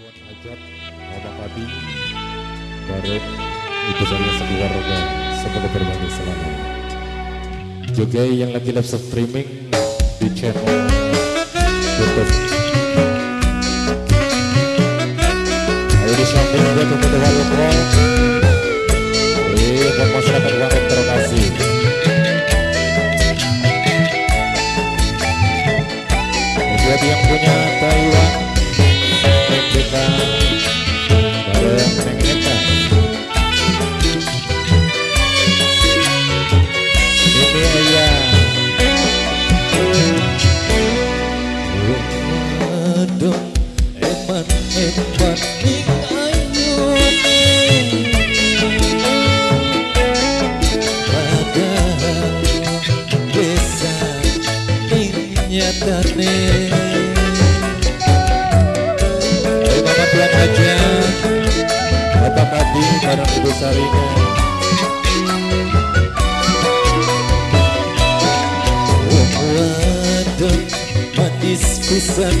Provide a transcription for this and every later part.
Puan Hajat, Mama Kadi, bareng ibu saya sekeluarga semoga berbagi selamat. Juga yang lagi live streaming di channel YouTube. Ayo di samping buat untuk bareng Ibu Sarina Waduh, manis pisan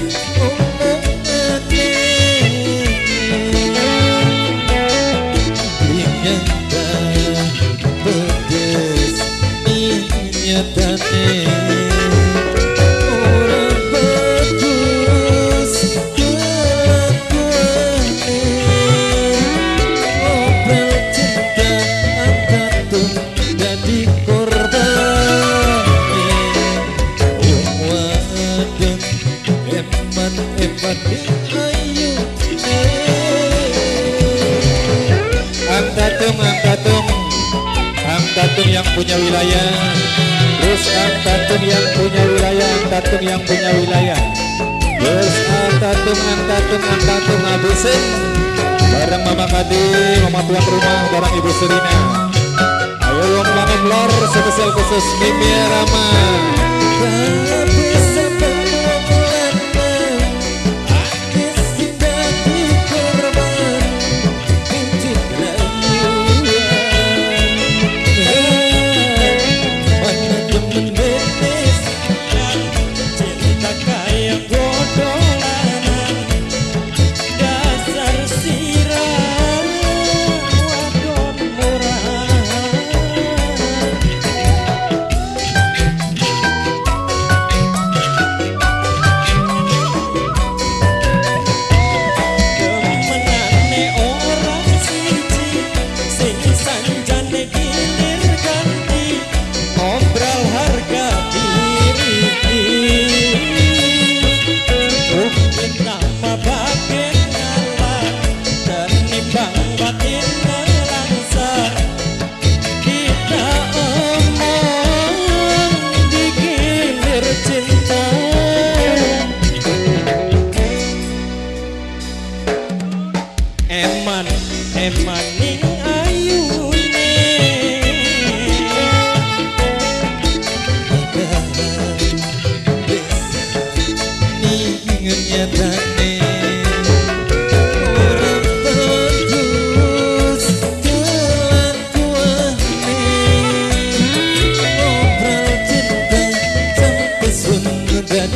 yang punya wilayah. Terus Angkatung yang punya wilayah Angkatung yang punya wilayah. Terus Angkatung, Angkatung, Angkatung Abusin Bareng Mama Kadi, Mama Tuan Rumah, bareng Ibu Serina. Ayo yang langit lor, spesial khusus Mimi Rama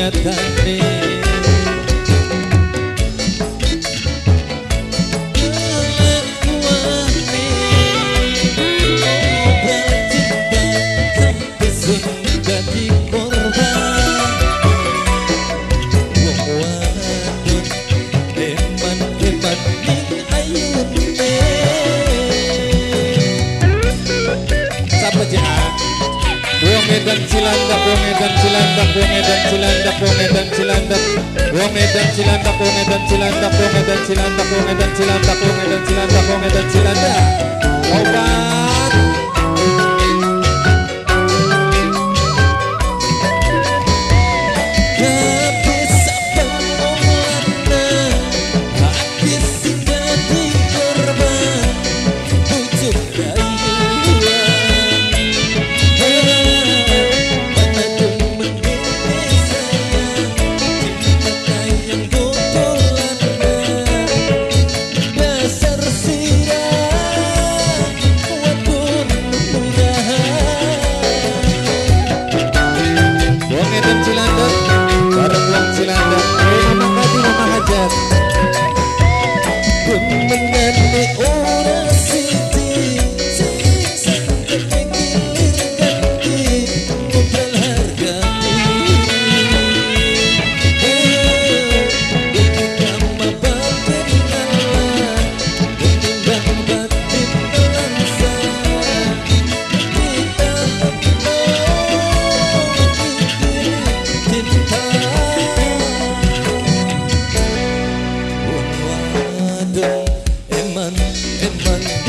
nyatane Omedan Chilandak, Omedan Chilandak, Omedan Chilandak, Omedan Chilandak, Omedan Chilandak, Omedan Chilandak, Omedan Chilandak, Omedan Chilandak, Omedan Chilandak. Opa! in one